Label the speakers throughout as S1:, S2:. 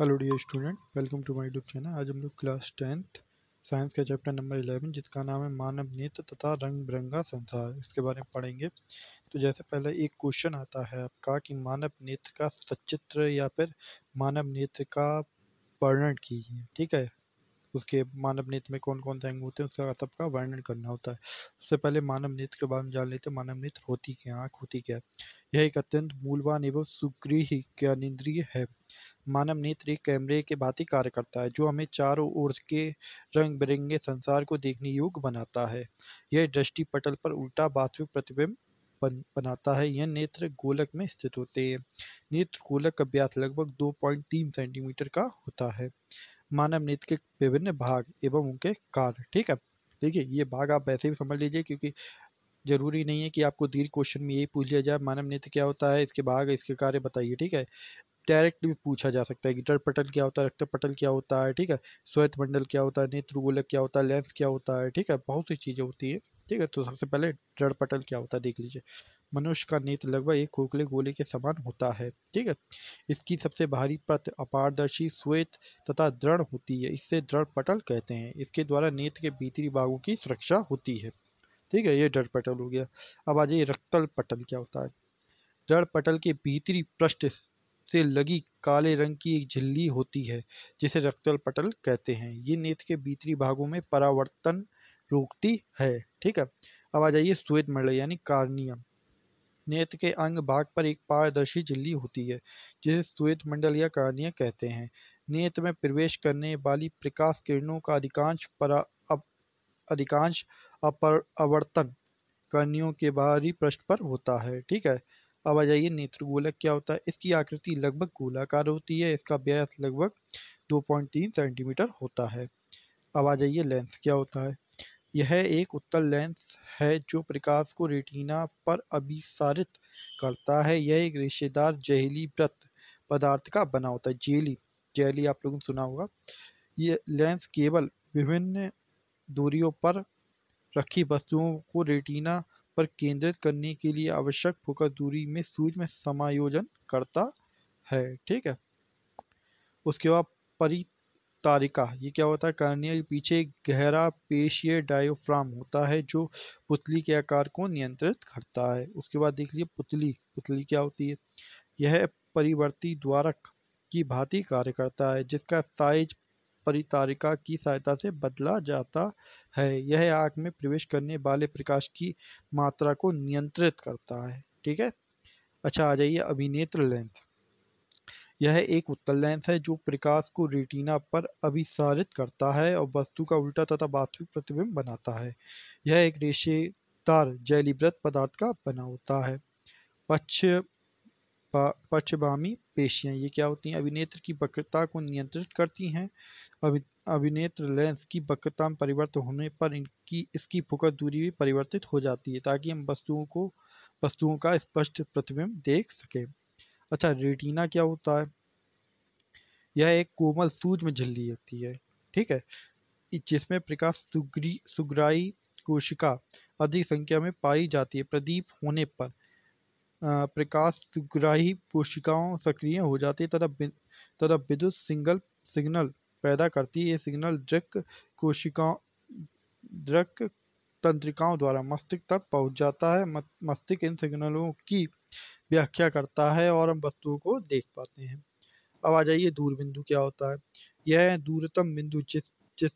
S1: Hello dear student welcome to my YouTube channel आज हम लोग क्लास टेंथ साइंस का चैप्टर नंबर इलेवन जिसका नाम है मानव नेत्र तथा रंग बिरंगा संसार। इसके बारे में पढ़ेंगे। तो जैसे पहले एक क्वेश्चन आता है आपका कि मानव नेत्र का सचित्र या फिर मानव नेत्र का वर्णन कीजिए, ठीक है? उसके मानव नेत्र में कौन कौन से अंग होते हैं, उसका सबका वर्णन करना होता है। उससे पहले मानव नेत्र के बारे में जान लेते हैं, मानव नेत्र होती क्या, आँख होती क्या? है यह एक अत्यंत मूलवान एवं सुगृह ज्ञानेन्द्रिय है। मानव नेत्र एक कैमरे के भांति कार्य करता है जो हमें चारों ओर के रंग बिरंगे संसार को देखने योग्य बनाता है। यह दृष्टि पटल पर उल्टा वास्तविक प्रतिबिंब बन, बनाता है। यह नेत्र गोलक में स्थित होते हैं। नेत्र गोलक का व्यास लगभग 2.3 सेंटीमीटर का होता है। मानव नेत्र के विभिन्न भाग एवं उनके कार्य ठीक है? देखिए ये भाग आप वैसे भी समझ लीजिए क्योंकि ज़रूरी नहीं है कि आपको दीर्घ क्वेश्चन में यही पूछ लिया जाए मानव नेत्र क्या होता है इसके भाग इसके कार्य बताइए ठीक है? डायरेक्ट भी पूछा जा सकता है गिटर पटल क्या होता है, रक्त पटल क्या होता है, ठीक है? श्वेत मंडल क्या होता है, नेत्र गोलक क्या होता है, लेंस क्या होता है, ठीक है? बहुत सी चीज़ें होती है, ठीक है? तो सबसे पहले जड़ पटल क्या होता है देख लीजिए। मनुष्य का नेत्र लगभग एक खोखले गोले के समान होता है, ठीक है? इसकी सबसे बाहरी परत अपारदर्शी श्वेत तथा दृढ़ होती है इससे दृढ़ पटल कहते हैं। इसके द्वारा नेत्र के भीतरी भागों की सुरक्षा होती है, ठीक है? ये दृढ़ पटल हो गया। अब आ जाइए रक्तल पटल क्या होता है। दृढ़ पटल के भीतरी पृष्ठ से लगी काले रंग की एक झिल्ली होती है, जिसे रक्तल पटल कहते हैं। ये नेत्र के भीतरी भागों में परावर्तन रोकती है, ठीक है? अब आ जाइए श्वेत मंडल, यानी कार्नियम। नेत्र के अंग भाग पर एक पारदर्शी झिल्ली होती है, जिसे श्वेत मंडल या कार्निया कहते हैं। नेत्र में प्रवेश करने वाली प्रकाश किरणों का अधिकांश परा अधिकांश अपर अवर्तन कर्नियों के बाहरी पृष्ठ पर होता है, ठीक है? अब आ जाइए नेत्र गोलक क्या होता है? इसकी आकृति लगभग गोलाकार होती है, इसका व्यास लगभग 2.3 सेंटीमीटर होता है। अब आ जाइए, लेंस क्या होता है? यह एक उत्तल लेंस है जो प्रकाश को रेटिना पर अभिसारित करता है। यह एक रेशेदार जहली व्रत पदार्थ का बना होता है, जेली। जेली आप लोगों ने सुना होगा। ये लेंस केवल विभिन्न दूरियों पर रखी वस्तुओं को रेटिना पर केंद्रित करने के लिए आवश्यक फोकस दूरी में सूर्य में समायोजन करता है, ठीक है? उसके बाद परितारिका, ये क्या होता है? कर्निया के पीछे गहरा पेशीय डायोफ्राम होता है जो पुतली के आकार को नियंत्रित करता है। उसके बाद देख लीजिए पुतली पुतली क्या होती है? यह परिवर्ती द्वारक की भांति कार्य करता है, जिसका साइज़ परितारिका की सहायता से बदला जाता है। यह आँख में प्रवेश करने वाले प्रकाश की मात्रा को नियंत्रित करता है। ठीक है? अच्छा आ जाइए अभिनेत्र लेंस यह एक उत्तल लेंस है जो प्रकाश को रेटिना पर अभिसारित करता है और वस्तु का उल्टा तथा वास्तविक प्रतिबिंब बनाता है। यह एक रेशेदार जैलीव्रत पदार्थ का बना होता है। पक्ष पक्षवामी पेशियाँ, ये क्या होती हैं? अभिनेत्र की वक्रता को नियंत्रित करती हैं। अभिनेत्र लेंस की वक्रता में परिवर्तन होने पर इनकी, इसकी फोकस दूरी भी परिवर्तित हो जाती है, ताकि हम वस्तुओं को, वस्तुओं का स्पष्ट प्रतिबिंब देख सकें। अच्छा रेटिना क्या होता है? यह एक कोमल सूक्ष्म झिल्ली होती है, ठीक है? जिसमें प्रकाश सुग्री सुग्राई कोशिका अधिक संख्या में पाई जाती है, प्रदीप होने पर। प्रकाश सुग्राही कोशिकाओं सक्रिय हो जाती है, तथा तथा विद्युत सिंगल, सिग्नल पैदा करती है। ये सिग्नल दृक कोशिकाओं दृक तंत्रिकाओं द्वारा मस्तिष्क तक पहुँच जाता है। मस्तिष्क इन सिग्नलों की व्याख्या करता है और हम वस्तुओं को देख पाते हैं। अब आ जाइए दूर बिंदु क्या होता है। यह दूरतम बिंदु जिस जिस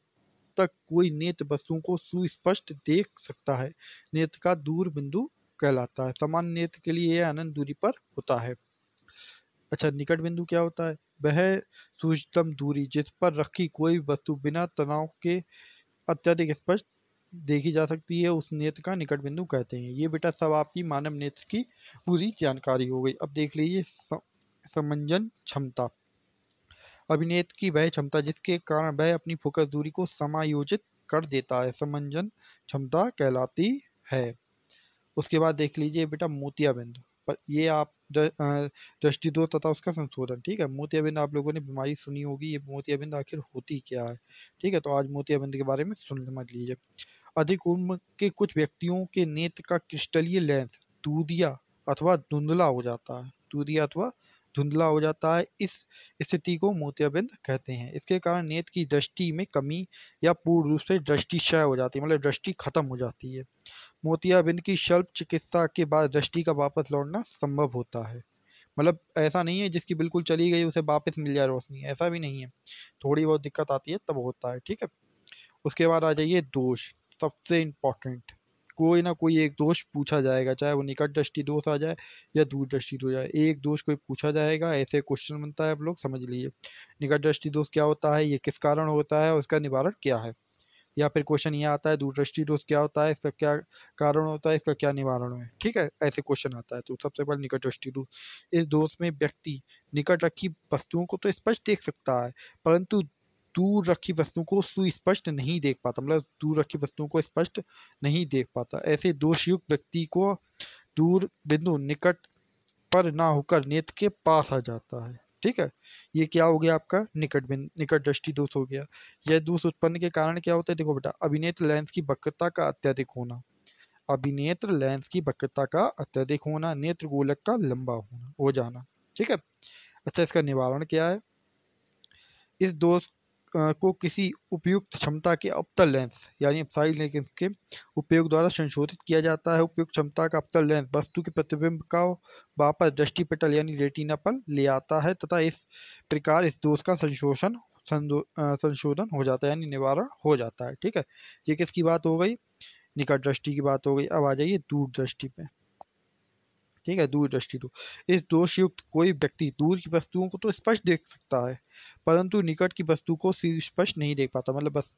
S1: तक कोई नेत्र वस्तुओं को सुस्पष्ट देख सकता है। नेत्र का दूर बिंदु कहलाता है। सामान्य नेत्र के लिए यह अनंत दूरी पर होता है। अच्छा निकट बिंदु क्या होता है? वह सूचतम दूरी जिस पर रखी कोई वस्तु बिना तनाव के अत्यधिक स्पष्ट देखी जा सकती है, उस नेत्र का निकट बिंदु कहते हैं। ये बेटा सब आपकी मानव नेत्र की पूरी जानकारी हो गई। अब देख लीजिए समंजन क्षमता। अभिनेत्र की वह क्षमता जिसके कारण वह अपनी फोकस दूरी को समायोजित कर देता है, समंजन क्षमता कहलाती है। उसके बाद देख लीजिए बेटा मोतिया बिंदु। पर ये आप दृष्टि दो तथा उसका संशोधन, ठीक है? मोतियाबिंद आप लोगों ने बीमारी सुनी होगी, ये मोतियाबिंद आखिर होती क्या है? ठीक है तो आज मोतियाबिंद के बारे में सुन समझ लीजिए। अधिक उम्र के कुछ व्यक्तियों के नेत्र का क्रिस्टलीय लेंस दूधिया अथवा धुंधला हो जाता है। दूधिया अथवा धुंधला हो जाता है, इस स्थिति को मोतियाबिंद कहते हैं। इसके कारण नेत्र की दृष्टि में कमी या पूर्ण रूप से दृष्टि क्षय हो जाती है मतलब दृष्टि खत्म हो जाती है। मोतियाबिंद की शल्प चिकित्सा के बाद दृष्टि का वापस लौटना संभव होता है। मतलब ऐसा नहीं है जिसकी बिल्कुल चली गई, उसे वापस मिल जाए रोशनी। ऐसा भी नहीं है। थोड़ी बहुत दिक्कत आती है, तब होता है, ठीक है? उसके बाद आ जाइए दोष, सबसे इंपॉर्टेंट कोई ना कोई एक दोष पूछा जाएगा, चाहे वो निकट दृष्टि दोष आ जाए या दूर दृष्टि दोष जाए। एक दोष कोई पूछा जाएगा, ऐसे क्वेश्चन बनता है, आप लोग समझ लीजिए। निकट दृष्टि दोष क्या होता है, ये किस कारण होता है उसका निवारण क्या है? या फिर क्वेश्चन ये आता है, दूरदृष्टि दोष क्या होता है, इसका क्या कारण होता है, इसका क्या निवारण है, ठीक है? ऐसे क्वेश्चन आता है तो सबसे पहले निकट दृष्टि दोष इस दोष में व्यक्ति निकट रखी वस्तुओं को तो स्पष्ट देख सकता है, परंतु दूर रखी वस्तुओं को सुस्पष्ट नहीं देख पाता मतलब दूर रखी वस्तुओं को स्पष्ट नहीं देख पाता। ऐसे दोषयुक्त व्यक्ति को दूर बिंदु निकट पर ना होकर नेत्र के पास आ जाता है। ठीक है? ये क्या हो गया आपका? निकट निकट दृष्टि दोष हो गया। यह दोष उत्पन्न के कारण क्या होता है? देखो बेटा, अभिनेत्र लेंस की वक्रता का अत्यधिक होना। अभिनेत्र लेंस की वक्रता का अत्यधिक होना, नेत्र गोलक का लंबा होना, हो जाना। ठीक है? अच्छा इसका निवारण क्या है? इस दोष को किसी उपयुक्त क्षमता के अवतल लेंस, यानी साइड लेंस के उपयोग द्वारा संशोधित किया जाता है। उपयुक्त क्षमता का अवतल लेंस वस्तु के प्रतिबिंब का वापस दृष्टिपटल, यानी रेटिना पर ले आता है तथा इस प्रकार इस दोष का संशोधन संशोधन हो जाता है, यानी निवारण हो जाता है। ठीक है? ये किसकी बात हो गई? निकट दृष्टि की बात हो गई। अब आ जाइए दूर दृष्टि पे। ठीक है, दूर दृष्टि तो इस दोषयुक्त कोई व्यक्ति दूर की वस्तुओं को तो स्पष्ट देख सकता है, परंतु निकट की वस्तु को स्पष्ट नहीं देख पाता। मतलब बस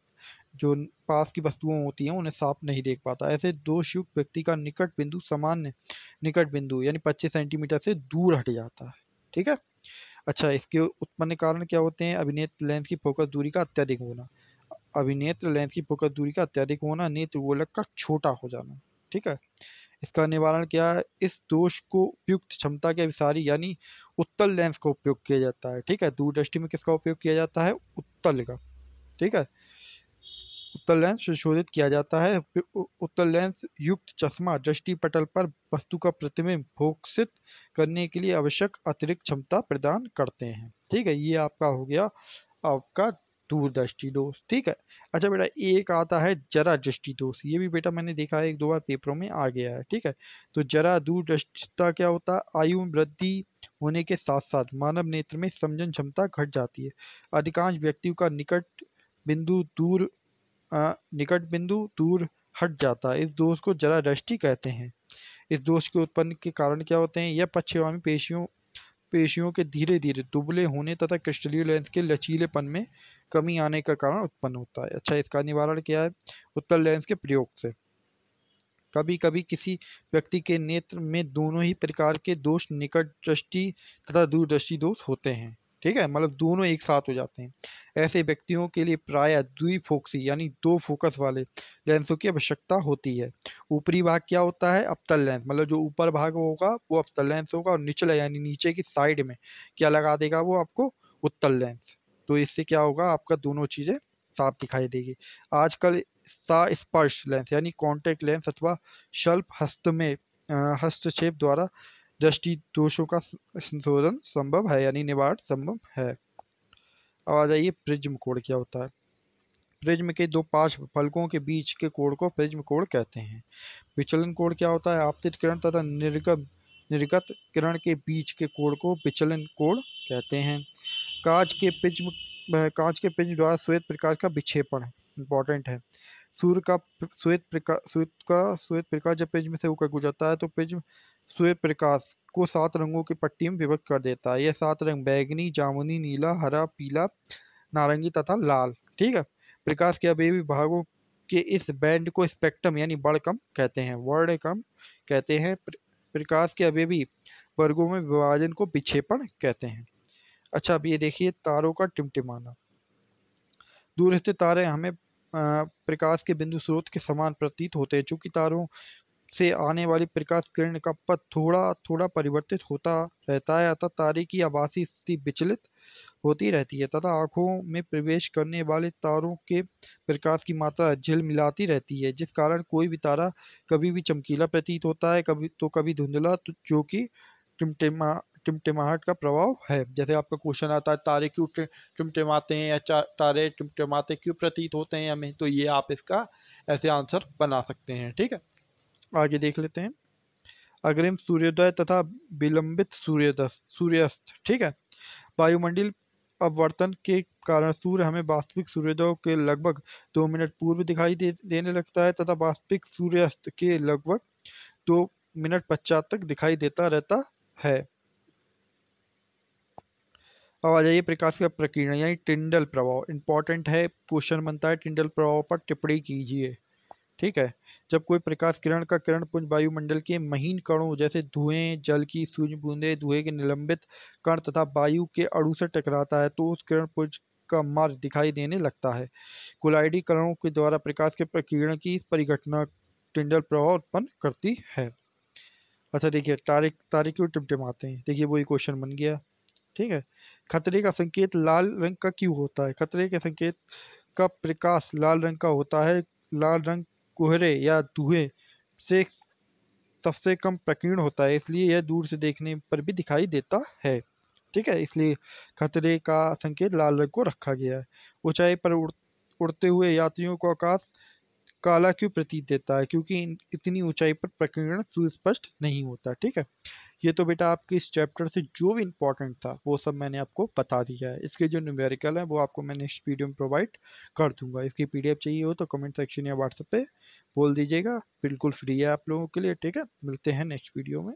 S1: जो पास की वस्तुएँ होती हैं, उन्हें साफ़ नहीं देख पाता। ऐसे दोषयुक्त व्यक्ति का निकट बिंदु सामान्य निकट बिंदु, यानी 25 सेंटीमीटर से दूर हट जाता है। ठीक है? अच्छा इसके उत्पन्न कारण क्या होते हैं? अभिनेत्र लेंस की फोकस दूरी का अत्यधिक होना। अभिनेत्र लेंस की फोकस दूरी का अत्यधिक होना, नेत्र गोलक का छोटा हो जाना। ठीक है? इसका निवारण क्या है। इस दोष को उपयुक्त क्षमता के अभिसारी यानी उत्तल लेंस का उपयोग किया जाता है, ठीक है? दूरदृष्टि में किसका उपयोग किया जाता है? उत्तल का, ठीक है? उत्तल लेंस संशोधित किया जाता है। उत्तल लेंस युक्त चश्मा दृष्टि पटल पर वस्तु का प्रतिबिंब फोकसित करने के लिए आवश्यक अतिरिक्त क्षमता प्रदान करते हैं, ठीक है? ये आपका हो गया आपका दूरदृष्टि दोष ठीक है? अच्छा बेटा एक आता है जरा दृष्टि दोष ये भी बेटा मैंने देखा है एक दो बार पेपरों में आ गया है ठीक है? तो जरा दूरदृष्टिता क्या होता है आयु में वृद्धि होने के साथ साथ मानव नेत्र में समझन क्षमता घट जाती है। अधिकांश व्यक्तियों का निकट बिंदु दूर आ, निकट बिंदु दूर हट जाता है। इस दोष को जरा दृष्टि कहते हैं। इस दोष के उत्पन्न के कारण क्या होते हैं यह पक्षवामी पेशियों पेशियों के धीरे धीरे दुबले होने तथा क्रिस्टलीय लेंस के लचीलेपन में कमी आने का कारण उत्पन्न होता है। अच्छा इसका निवारण क्या है? उत्तर लेंस के प्रयोग से। कभी कभी किसी व्यक्ति के नेत्र में दोनों ही प्रकार के दोष निकट दृष्टि तथा दूरदृष्टि दोष होते हैं, ठीक है? मतलब दोनों एक साथ हो जाते हैं। ऐसे व्यक्तियों के लिए प्राय द्विफोक्सी यानी दो फोकस वाले लेंसों की आवश्यकता होती है। ऊपरी भाग क्या होता है? अवतल लेंस। मतलब जो ऊपर भाग होगा, वो अवतल लेंस होगा और निचला यानी नीचे की साइड में क्या लगा देगा वो आपको उत्तल लेंस। तो इससे क्या होगा, आपका दोनों चीज़ें साफ़ दिखाई देगी। आजकल सा स्पर्श लेंस यानी कॉन्टेक्ट लेंस अथवा शल्प हस्त में हस्तक्षेप द्वारा दृष्टि दोषों का संशोधन संभव है यानी निवारण संभव है। अब आ जाइए प्रिज्म कोड क्या होता है। प्रिज्म के दो पाँच फलकों के बीच के कोड को प्रिज्म कोड कहते हैं। विचलन कोड क्या होता है, आपतित किरण तथा निर्गत निर्गत किरण के बीच के कोड को विचलन कोड कहते हैं। कांच के प्रिज्म कांच के प्रिज्म द्वारा श्वेत प्रकाश का विक्षेपण इंपॉर्टेंट है। सूर्य का श्वेत प्रकाश श्वेत का, श्वेत प्रकाश जब पिंज में से होकर गुजरता है तो प्रिज्म सूर्य प्रकाश को सात रंगों की पट्टी में विभक्त कर देता है। यह सात रंग बैगनी, जामुनी, नीला, हरा, पीला, नारंगी तथा लाल, ठीक है? प्रकाश के अभी भागों के इस बैंड को स्पेक्ट्रम यानी बड़कम कहते हैं वर्ड कम कहते हैं। प्रकाश के अभी भी वर्गों में विभाजन को विक्षेपण कहते हैं। अच्छा अब ये देखिए, तारों का टिमटिमाना। दूर स्थित तारे हमें प्रकाश के बिंदु स्रोत के समान प्रतीत होते हैं, चूँकि तारों से आने वाली प्रकाश किरण का पथ थोड़ा थोड़ा परिवर्तित होता रहता है, अतः तारे की आवासीय स्थिति विचलित होती रहती है, तथा आँखों में प्रवेश करने वाले तारों के प्रकाश की मात्रा झिल मिलाती रहती है, जिस कारण कोई भी तारा कभी भी चमकीला प्रतीत होता है, कभी तो कभी धुंधला तो जो कि टिमटिमा टिमटिमाहट का प्रभाव है। जैसे आपका क्वेश्चन आता है तारे क्यों टिमटिमाते हैं या तारे टिमटिमाते क्यों प्रतीत होते हैं हमें? तो ये आप इसका ऐसे आंसर बना सकते हैं ठीक है? आगे देख लेते हैं। अग्रिम सूर्योदय तथा विलंबित सूर्योदय सूर्यास्त ठीक है? वायुमंडल अपवर्तन के कारण सूर्य हमें वास्तविक सूर्योदय के लगभग दो मिनट पूर्व दिखाई दे, देने लगता है तथा वास्तविक सूर्यास्त के लगभग दो मिनट पश्चात तक दिखाई देता रहता है। अब आ जाइए प्रकाश का प्रकीर्ण यानी टिंडल प्रभाव। इंपॉर्टेंट है क्वेश्चन बनता है, टिंडल प्रभाव पर टिप्पणी कीजिए। ठीक है? जब कोई प्रकाश किरण का किरण पुंज वायुमंडल के महीन कणों जैसे धुएँ, जल की सूर्य बूंदे, धुएँ के निलंबित कण तथा वायु के अणु से टकराता है तो उस किरण पुंज का मार्ग दिखाई देने लगता है। कुलाइडी कणों के द्वारा प्रकाश के प्रकीर्ण की परिघटना टिंडल प्रभाव उत्पन्न करती है। अच्छा देखिए तारे तारे क्यों टिमटिमाते हैं। देखिए वही क्वेश्चन बन गया। ठीक है? खतरे का संकेत लाल रंग का क्यों होता है? खतरे के संकेत का प्रकाश लाल रंग का होता है। लाल रंग कोहरे या धुएँ से सबसे कम प्रकीर्ण होता है इसलिए यह दूर से देखने पर भी दिखाई देता है। ठीक है? इसलिए खतरे का संकेत लाल रंग को रखा गया है। ऊंचाई पर उड़, उड़ते हुए यात्रियों को आकाश काला क्यों प्रतीत देता है? क्योंकि इतनी ऊंचाई पर प्रकीर्ण सुस्पष्ट नहीं होता। ठीक है? ये तो बेटा आपके इस चैप्टर से जो भी इंपॉर्टेंट था, वो सब मैंने आपको बता दिया है। इसके जो न्यूमेरिकल है, वो आपको मैं नेक्स्ट वीडियो में प्रोवाइड कर दूँगा। इसकी पीडीएफ चाहिए हो तो कमेंट सेक्शन या व्हाट्सएप पे बोल दीजिएगा। बिल्कुल फ्री है आप लोगों के लिए, ठीक है? मिलते हैं नेक्स्ट वीडियो में।